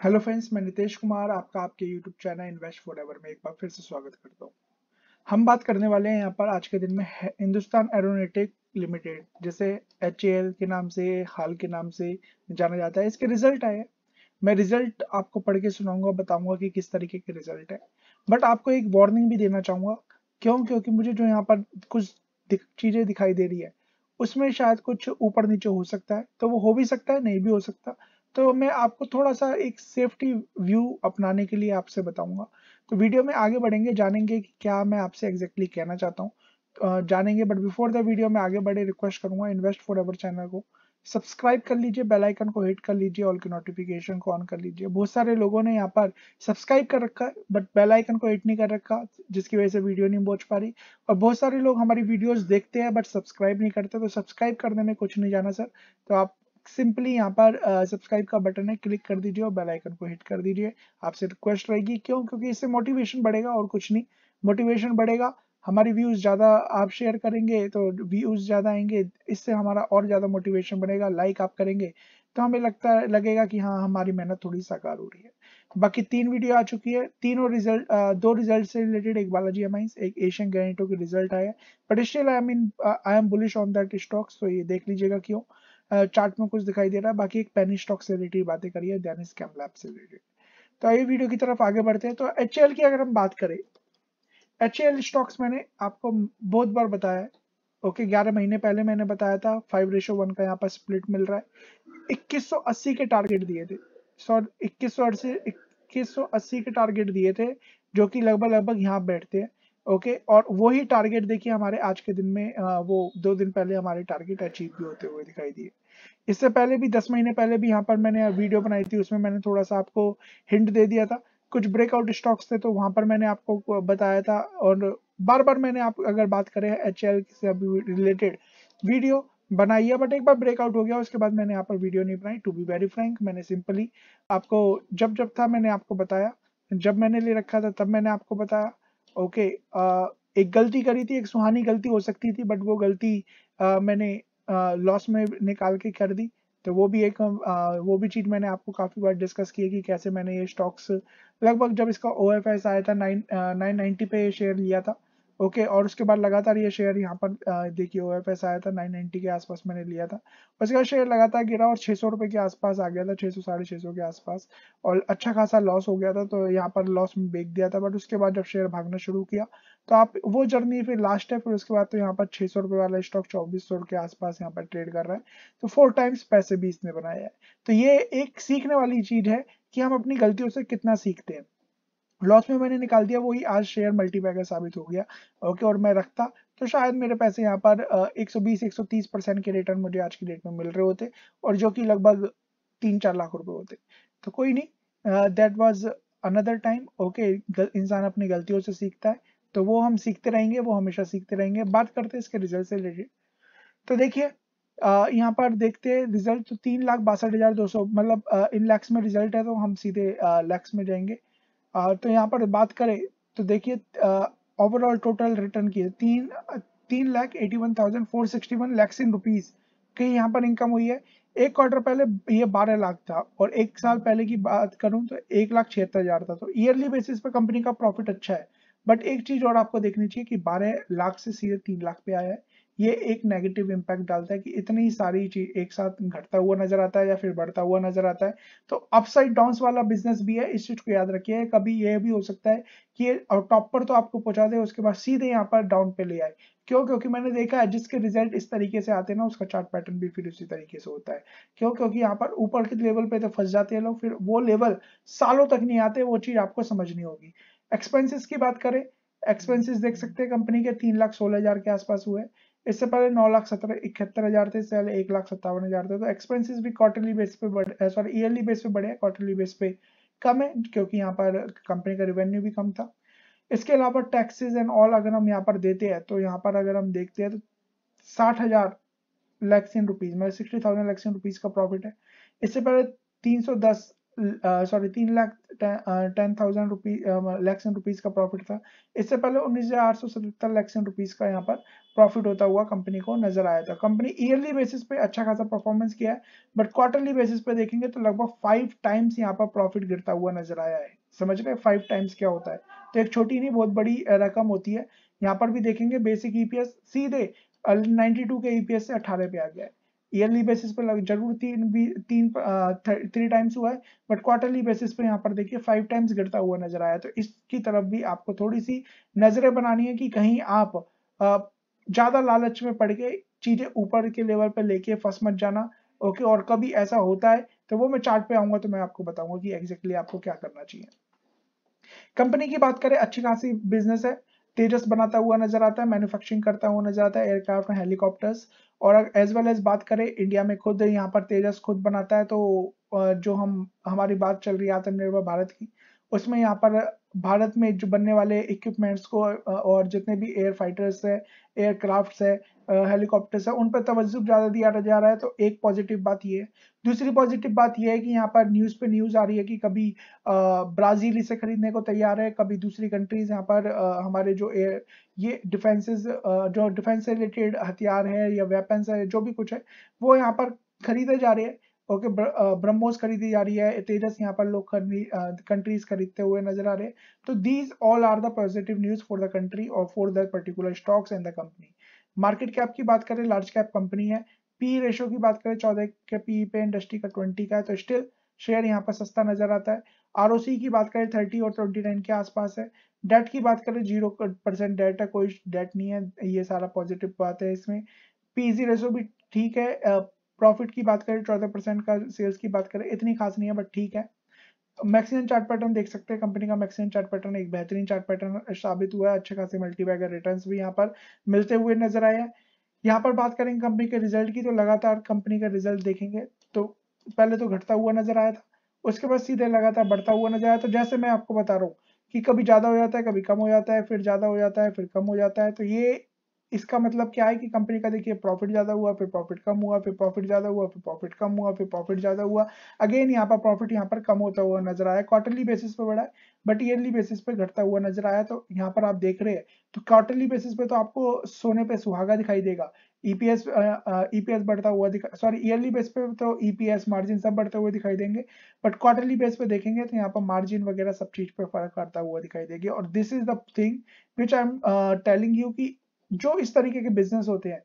Hello friends, मैं नितेश कुमार, आपका आपके YouTube channel invest for ever में एक बार फिर से स्वागत करता हूँ। हम बात करने वाले हैं यहाँ पर आज के दिन में हिंदुस्तान एरोनेटिक लिमिटेड, जैसे एच के नाम से, हाल के नाम से जाना जाता है। इसके रिज़ल्ट आए मैं रिज़ल्ट आपको पढ़ के सुनाऊँगा, बताऊँगा कि किस तरीके के रिज़ल्ट है। बट आपको एक वार्निंग भी देना चाहूँगा। क्यों? क्योंकि मुझे जो यहाँ पर कुछ चीज़ें दिखाई दे रही है, उसमें शायद कुछ ऊपर नीचे हो सकता है तो वो हो भी सकता है, नहीं भी हो सकता। तो मैं आपको थोड़ा सा एक सेफ्टी व्यू अपनाने के लिए आपसे बताऊँगा। तो वीडियो में आगे बढ़ेंगे, जानेंगे कि क्या मैं आपसे एग्जैक्टली exactly कहना चाहता हूँ। जानेंगे बट बिफोर द वीडियो में आगे बढ़े रिक्वेस्ट करूँगा इन्वेस्ट फॉर एवर चैनल को। सब्सक्राइब कर लीजिए बेल आइकन को हिट कर लीजिए ऑल की नोटिफिकेशन को ऑन कर लीजिए। बहुत सारे लोगों ने यहाँ पर सब्सक्राइब कर रखा है बट बेल आइकन को हिट नहीं कर रखा, जिसकी वजह से वीडियो नहीं पहुँच पा रही। और बहुत सारे लोग हमारी वीडियोस देखते हैं बट सब्सक्राइब नहीं करते तो सब्सक्राइब करने में कुछ नहीं जाना सर तो आप सिंपली यहाँ पर सब्सक्राइब का बटन है क्लिक कर दीजिए और बेल आइकन को हिट कर दीजिए। आपसे रिक्वेस्ट रहेगी, क्यों? क्योंकि इससे मोटिवेशन बढ़ेगा और कुछ नहीं। मोटिवेशन बढ़ेगा, हमारी व्यूज़ ज़्यादा आप शेयर करेंगे तो व्यूज़ ज़्यादा आएँगे, इससे हमारा और ज़्यादा मोटिवेशन बनेगा लाइक आप करेंगे तो हमें लगता है, लगेगा कि हाँ हमारी मेहनत थोड़ी साकार हो रही है। बाकी तीन वीडियो आ चुकी है, तीनों रिज़ल्ट दो रिज़ल्ट से रिलेटेड एक बालाजी एमाइंस एक एशियन ग्रेनिटो के रिज़ल्ट आया but still I mean I am bullish on that stocks तो ये देख लीजिएगा क्यों? चार्ट में कुछ दिखाई दे रहा है, बाकी एक पेनी स्टॉक से रिलेटेड बातें करिए देन स्कैम लैब से रिलेटेड तो आइए वीडियो की तरफ़ आगे बढ़ते हैं। तो एचएल की अगर हम बात करें एचएल स्टॉक्स मैंने आपको बहुत बार बताया है। ओके ग्यारह महीने पहले मैंने बताया था फाइव रेशो वन का यहाँ पर स्प्लिट मिल रहा है। 2180 के टारगेट दिए थे। सॉरी इक्कीस सौ के टारगेट दिए थे, जो कि लगभग लगभग यहाँ बैठते हैं। ओके और वही टारगेट देखिए हमारे आज के दिन में आ, वो दो दिन पहले हमारे टारगेट अचीव भी होते हुए दिखाई दिए। इससे पहले भी दस महीने पहले भी यहाँ पर मैंने वीडियो बनाई थी उसमें मैंने थोड़ा सा आपको हिंट दे दिया था। कुछ ब्रेकआउट स्टॉक्स थे तो वहाँ पर मैंने आपको बताया था और बार बार मैंने आप अगर बात करें एच एल से रिलेटेड वीडियो बनाई है बट एक बार ब्रेकआउट हो गया उसके बाद मैंने यहाँ पर वीडियो नहीं बनाई। टू बी वेरी फ्रैंक मैंने सिंपली आपको जब जब था मैंने आपको बताया। जब मैंने ले रखा था तब मैंने आपको बताया। ओके एक गलती करी थी एक सुहानी गलती हो सकती थी बट वो गलती आ, मैंने लॉस में निकाल के कर दी। तो वो भी एक आ, वो भी चीज़ मैंने आपको काफ़ी बार डिस्कस की है कि कैसे मैंने ये स्टॉक्स लगभग जब इसका ओएफएस आया था नाइन नाइन नाइन्टी पे शेयर लिया था ओके और उसके बाद लगातार ये शेयर यहाँ पर देखिए ओ एफ़ आया था 990 के आसपास मैंने लिया था। उसके बाद शेयर लगातार गिरा और छः सौ के आसपास आ गया था छः सौ, साढ़े छः सौ के आसपास। और अच्छा खासा लॉस हो गया था तो यहाँ पर लॉस में बेच दिया था बट उसके बाद जब शेयर भागना शुरू किया तो आप वो जर्नी फिर लास्ट है, फिर उसके बाद तो यहाँ पर छः सौ रुपये वाला स्टॉक चौबीस सौ के आसपास यहाँ पर ट्रेड कर रहा है। तो फोर टाइम्स पैसे भी इसने बनाया है। तो ये एक सीखने वाली चीज़ है कि हम अपनी गलतियों से कितना सीखते हैं। लॉस में मैंने निकाल दिया, वही आज शेयर मल्टीपैकर साबित हो गया। ओके और मैं रखता तो शायद मेरे पैसे यहाँ पर 120 130 परसेंट के रिटर्न मुझे आज की डेट में मिल रहे होते, और जो कि लगभग तीन चार लाख रुपए होते। तो कोई नहीं that was another time okay इंसान अपनी गलतियों से सीखता है तो वो हम सीखते रहेंगे, वो हमेशा सीखते रहेंगे। बात करते हैं इसके रिज़ल्ट से रिलेटेड तो देखिए यहाँ पर देखते हैं रिज़ल्ट तो तीन लाख बासठ हज़ार दो सौ मतलब इन लैक्स में रिज़ल्ट है तो हम सीधे लैक्स में जाएँगे। तो यहाँ पर बात करें तो देखिए ओवरऑल टोटल रिटर्न की तीन तीन lakh eighty one thousand four sixty one lakhs in rupees की यहाँ पर इनकम हुई है। एक क्वार्टर पहले ये बारह लाख था और एक साल पहले की बात करूँ तो एक लाख छिहत्तर हज़ार था। तो ईयरली बेसिस पर कंपनी का प्रॉफिट अच्छा है। बट एक चीज़ और आपको देखनी चाहिए कि बारह लाख से सीधे तीन लाख पे आया है। ये एक नेगेटिव इम्पैक्ट डालता है कि इतनी सारी चीज़ एक साथ घटता हुआ नज़र आता है या फिर बढ़ता हुआ नज़र आता है। तो अपसाइड डाउन वाला बिज़नेस भी है, इस चीज़ को याद रखिए। कभी यह भी हो सकता है कि टॉप पर तो आपको पहुँचा दे, उसके बाद सीधे यहाँ पर डाउन पे ले आए। क्यों? क्योंकि मैंने देखा है, जिसके रिज़ल्ट इस तरीके से आते हैं ना, उसका चार्ट पैटर्न भी फिर उसी तरीके से होता है। क्यों? क्योंकि यहाँ पर ऊपर के लेवल पे तो फंस जाते हैं लोग, फिर वो लेवल सालों तक नहीं आते, वो चीज़ आपको समझनी होगी। एक्सपेंसिस की बात करें एक्सपेंसिस देख सकते हैं कंपनी के तीन लाख सोलह हज़ार के आसपास हुए। इससे पहले नौ लाख सत्रह, इकहत्तर हज़ार थे, इससे पहले एक लाख सत्तावन हज़ार थे। तो एक्सपेंसेस भी क्वार्टरली बेस पे बढ़े सॉरी ईयरली बेस पे बढ़े क्वार्टरली बेस पे कम है, क्योंकि यहाँ पर कंपनी का रिवेन्यू भी कम था। इसके अलावा टैक्सेस एंड ऑल अगर हम यहाँ पर देते हैं तो यहाँ पर अगर हम देखते हैं तो साठ हज़ार लैक्स इन रुपीज़ मतलब sixty thousand lakhs in rupees का प्रॉफिट है। इससे पहले तीन सौ दस सॉरी तीन lakh ten thousand rupees and rupees का प्रॉफिट था। इससे पहले उन्नीस हज़ार आठ सौ सतहत्तर एंड रुपीज़ का यहाँ पर प्रॉफिट होता हुआ कंपनी को नज़र आया था। कंपनी ईयरली बेसिस पे अच्छा खासा परफॉर्मेंस किया है बट क्वार्टरली बेसिस पे देखेंगे तो लगभग फाइव टाइम्स यहाँ पर प्रॉफिट गिरता हुआ नज़र आया है। समझ रहे फाइव टाइम्स क्या होता है? तो एक छोटी नहीं, बहुत बड़ी रकम होती है। यहाँ पर भी देखेंगे बेसिक ईपीएस सीधे 92 के ईपीएस से 18 पे आ गया है। ईयरली बेसिस पे ज़रूर तीन भी, तीन थ्री टाइम्स हुआ है बट क्वार्टरली बेसिस पे यहाँ पर देखिए फाइव टाइम्स गिरता हुआ नज़र आया तो इसकी तरफ़ भी आपको थोड़ी सी नज़रें बनानी है कि कहीं आप ज़्यादा लालच में पड़ के चीज़ें ऊपर के लेवल पर लेके फंस मत जाना ओके और कभी ऐसा होता है तो वो मैं चार्ट पे आऊँगा तो मैं आपको बताऊँगा कि एग्जैक्टली exactly आपको क्या करना चाहिए। कंपनी की बात करें, अच्छी खासी बिज़नेस है। तेजस बनाता हुआ नज़र आता है मैन्युफैक्चरिंग करता हुआ नज़र आता है एयरक्राफ्ट हेलीकॉप्टर्स और एज वेल एज बात करें इंडिया में खुद, यहाँ पर तेजस खुद बनाता है तो जो हम, हमारी बात चल रही है आत्मनिर्भर भारत की, उसमें यहाँ पर भारत में जो बनने वाले इक्विपमेंट्स को और जितने भी एयर फाइटर्स है एयरक्राफ्ट है हेलीकॉप्टर्स है, उन पर तवज्जो ज़्यादा दिया जा रहा है तो एक पॉजिटिव बात ये है। दूसरी पॉजिटिव बात यह है कि यहाँ पर न्यूज़ पे न्यूज़ आ रही है कि कभी ब्राज़ील इसे खरीदने को तैयार है, कभी दूसरी कंट्रीज़ यहाँ पर हमारे जो एयर ये डिफेंसेस जो डिफेंस से रिलेटेड हथियार है या वेपन्स है, जो भी कुछ है, वो यहाँ पर खरीदे जा रहे हैं। ओके ब्रह्मोस खरीदी जा रही है, तेजस यहाँ पर लोग कंट्रीज़ खरीदते हुए नज़र आ रहे हैं। तो these all are the positive news for the country और for the particular stocks and the company market cap की बात करें लार्ज कैप कंपनी है। पी रेशो की बात करें, चौदह के पी पे इंडस्ट्री का ट्वेंटी का है तो स्टिल शेयर यहाँ पर सस्ता नज़र आता है। आरओसी की बात करें थर्टी और ट्वेंटी नाइन के आसपास है। डेट की बात करें ज़ीरो परसेंट डेट है, कोई डेट नहीं है, ये सारा पॉजिटिव बात है इसमें। पीजी रेशो भी ठीक है प्रॉफिट की बात करें, चौदह परसेंट का सेल्स की बात करें, इतनी खास नहीं है बट ठीक है। मैक्सिमम चार्ट पैटर्न देख सकते हैं कंपनी का मैक्सिमम चार्ट पैटर्न एक बेहतरीन चार्ट पैटर्न साबित हुआ है, अच्छे खासे मल्टीबैगर रिटर्न्स भी यहाँ पर मिलते हुए नज़र आए हैं। यहाँ पर बात करेंगे कंपनी के रिज़ल्ट की तो लगातार कंपनी का रिज़ल्ट देखेंगे तो पहले तो घटता हुआ नज़र आया था, उसके बाद सीधे लगातार बढ़ता हुआ नज़र आया तो जैसे मैं आपको बता रहा हूँ कि कभी ज़्यादा हो जाता है, कभी कम हो जाता है, फिर ज़्यादा हो जाता है, फिर कम हो जाता है तो ये इसका मतलब क्या है कि कंपनी का देखिए प्रॉफिट ज़्यादा हुआ, फिर प्रॉफिट कम हुआ, फिर प्रॉफिट ज़्यादा हुआ, फिर प्रॉफिट कम हुआ, फिर प्रॉफिट ज़्यादा हुआ। अगेन यहाँ पर प्रॉफिट यहाँ पर कम होता हुआ नज़र आया। क्वार्टरली बेसिस पे बढ़ा है बट ईयरली बेसिस पे घटता हुआ नज़र आया। तो यहाँ पर आप देख रहे हैं तो क्वार्टरली बेसिस पे तो आपको सोने पे सुहागा दिखाई देगा। ईपीएस ईपीएस बढ़ता हुआ दिखा सॉरी ईयरली बेस पे तो ईपीएस मार्जिन सब बढ़ते हुए दिखाई देंगे बट क्वार्टरली बेस पे देखेंगे तो यहाँ पर मार्जिन वगैरह सब चीज़ पे फ़र्क करता हुआ दिखाई देगी। और this is the thing which I am telling you की जो इस तरीके के बिज़नेस होते हैं,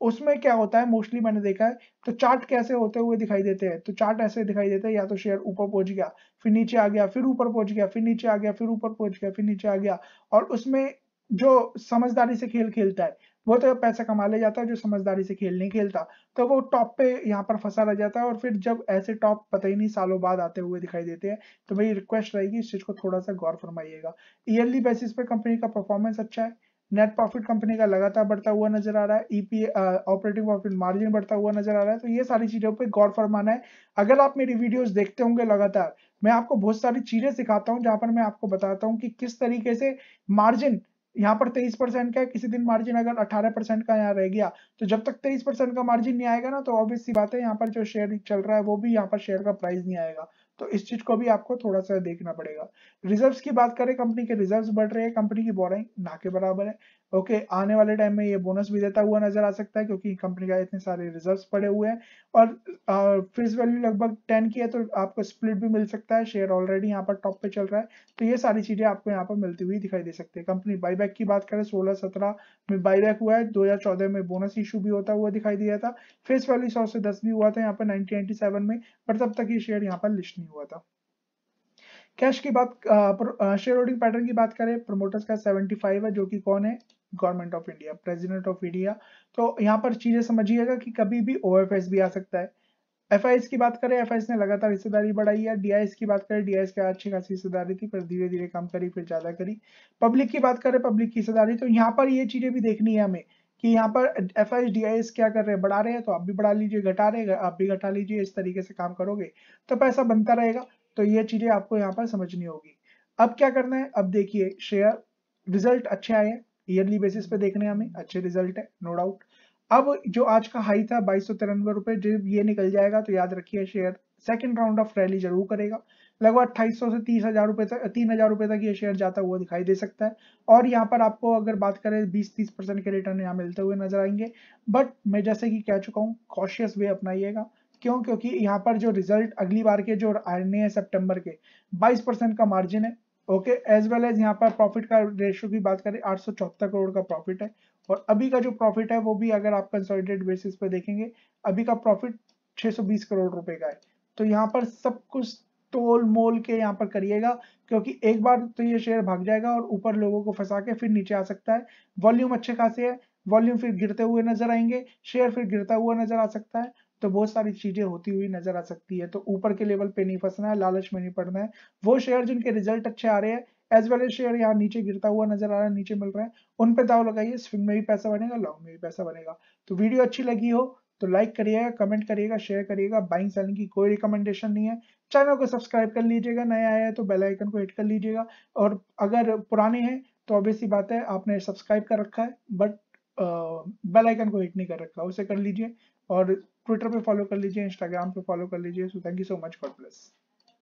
उसमें क्या होता है मोस्टली मैंने देखा है तो चार्ट कैसे होते हुए दिखाई देते हैं? तो चार्ट ऐसे दिखाई देते हैं, या तो शेयर ऊपर पहुँच गया, फिर नीचे आ गया, फिर ऊपर पहुँच गया, फिर नीचे आ गया, फिर ऊपर पहुँच गया, फिर नीचे आ गया, और उसमें जो समझदारी से खेल खेलता है, वो तो पैसा कमा ले जाता है, जो समझदारी से खेल नहीं खेलता तो वो टॉप पे यहाँ पर फंसा रह जाता है, और फिर जब ऐसे टॉप पता ही नहीं सालों बाद आते हुए दिखाई देते हैं तो मेरी रिक्वेस्ट रहेगी, इस चीज़ को थोड़ा सा गौर फरमाइएगा। ईयरली बेसिस पे कंपनी का परफॉर्मेंस अच्छा है? नेट प्रॉफिट कंपनी का लगातार बढ़ता हुआ नज़र आ रहा है ईपी ऑपरेटिंग प्रॉफिट मार्जिन बढ़ता हुआ नज़र आ रहा है तो ये सारी चीज़ों पे गौर फरमाना है। अगर आप मेरी वीडियोस देखते होंगे लगातार, मैं आपको बहुत सारी चीज़ें सिखाता हूँ, जहाँ पर मैं आपको बताता हूँ कि किस तरीके से मार्जिन यहाँ पर तेईस परसेंट का है, किसी दिन मार्जिन अगर अठारह परसेंट का यहाँ रह गया तो जब तक तेईस परसेंट का मार्जिन नहीं आएगा ना तो ऑब्वियस सी बात है, यहाँ पर जो शेयर चल रहा है, वो भी यहाँ पर शेयर का प्राइस नहीं आएगा। तो इस चीज़ को भी आपको थोड़ा सा देखना पड़ेगा। रिजर्व्स की बात करें, कंपनी के रिजर्व्स बढ़ रहे हैं, कंपनी की बोरिंग ना के बराबर है। ओके okay, आने वाले टाइम में ये बोनस भी देता हुआ नज़र आ सकता है क्योंकि कंपनी का इतने सारे रिजर्व्स पड़े हुए हैं। और फेस वैल्यू लगभग टेन की है तो आपको स्प्लिट भी मिल सकता है। शेयर ऑलरेडी यहाँ पर टॉप पे चल रहा है। तो ये सारी चीज़ें आपको यहाँ पर मिलती हुई दिखाई दे सकती है। कंपनी बाईबैक की बात करें सोलह सत्रह में बाईबैक हुआ है। दो हज़ार चौदह में बोनस इशू भी होता हुआ दिखाई दिया था। फेस वैल्यू सौ से दस भी हुआ था यहाँ पर नाइनटीन में पर तब तक ये शेयर यहाँ पर लिस्ट नहीं हुआ था। कैश की बात शेयर होल्डिंग पैटर्न की बात करें प्रमोटर्स का 75 है जो कि कौन है? Government of India president of India तो यहाँ पर चीज़ें समझिएगा कि कभी भी ओएफएस भी आ सकता है। एफ़ की बात करें एफ़ ने लगातार हिस्सेदारी बढ़ाई है। डी की बात करें डी की अच्छी खासी हिस्सेदारी थी, पर धीरे धीरे कम करी, फिर ज़्यादा करी। पब्लिक की बात करें पब्लिक की हिस्सेदारी। तो यहाँ पर ये चीज़ें भी देखनी है हमें कि यहाँ पर एफ़ आई क्या कर रहे हैं? बढ़ा रहे हैं तो आप भी बढ़ा लीजिए, घटा रहे आप भी घटा लीजिए, इस तरीके से काम करोगे तो पैसा बनता रहेगा। तो ये चीज़ें आपको यहाँ पर समझनी होगी। अब क्या करना है? अब देखिए शेयर रिज़ल्ट अच्छे आए हैं। ईयरली बेसिस पे देखने हमें, अच्छे रिज़ल्ट है नो डाउट अब जो आज का हाई था, बाईस सौ तिरानवे रुपए, जब ये निकल जाएगा तो याद रखिए share second round of rally ज़रूर करेगा. लगभग अट्ठाईस से तीस हज़ार रुपए तक, तीन हज़ार रुपए तक ये शेयर जाता हुआ दिखाई दे सकता है. और यहाँ पर आपको अगर बात करें, बीस तीस परसेंट के रिटर्न यहाँ मिलते हुए नज़र आएँगे. बट मैं जैसे कि कह चुका हूँ कॉशियस वे अपनाइएगा. क्यों? क्योंकि यहाँ पर जो रिज़ल्ट अगली बार के जो आने हैं, सितंबर के 22 परसेंट का मार्जिन है. ओके एज वेल एज यहाँ पर प्रॉफिट का रेशियो की बात करें, आठ करोड़ का प्रॉफिट है। और अभी का जो प्रॉफिट है, वो भी अगर आप कंसोलिडेट बेसिस पे देखेंगे, अभी का प्रॉफिट 620 करोड़ रुपए का है। तो यहाँ पर सब कुछ तोल मोल के यहाँ पर करिएगा, क्योंकि एक बार तो ये शेयर भाग जाएगा और ऊपर लोगों को फंसा के फिर नीचे आ सकता है। वॉल्यूम अच्छे खासे है वॉल्यूम फिर गिरते हुए नज़र आएँगे शेयर फिर गिरता हुआ नज़र आ सकता है। तो बहुत सारी चीज़ें होती हुई नज़र आ सकती है। तो ऊपर के लेवल पे नहीं फंसना है, लालच में नहीं पड़ना है। वो शेयर जिनके रिज़ल्ट अच्छे आ रहे हैं एज वेल एज शेयर यहाँ नीचे गिरता हुआ नज़र आ रहा है, नीचे मिल रहा है, उन पे दाव लगाइए स्विंग में भी पैसा बनेगा लॉन्ग में भी पैसा बनेगा। तो वीडियो अच्छी लगी हो तो लाइक करिएगा कमेंट करिएगा शेयर करिएगा बाइंग सेलिंग की कोई रिकमेंडेशन नहीं है। चैनल को सब्सक्राइब कर लीजिएगा, नया आया है तो बेल आइकन को हिट कर लीजिएगा। और अगर पुराने हैं तो ऑब्वियसली बात है, आपने सब्सक्राइब कर रखा है बट बेल आइकन को हिट नहीं कर रखा, उसे कर लीजिए। और ट्विटर पे फॉलो कर लीजिए इंस्टाग्राम पे फॉलो कर लीजिए so thank you so much God bless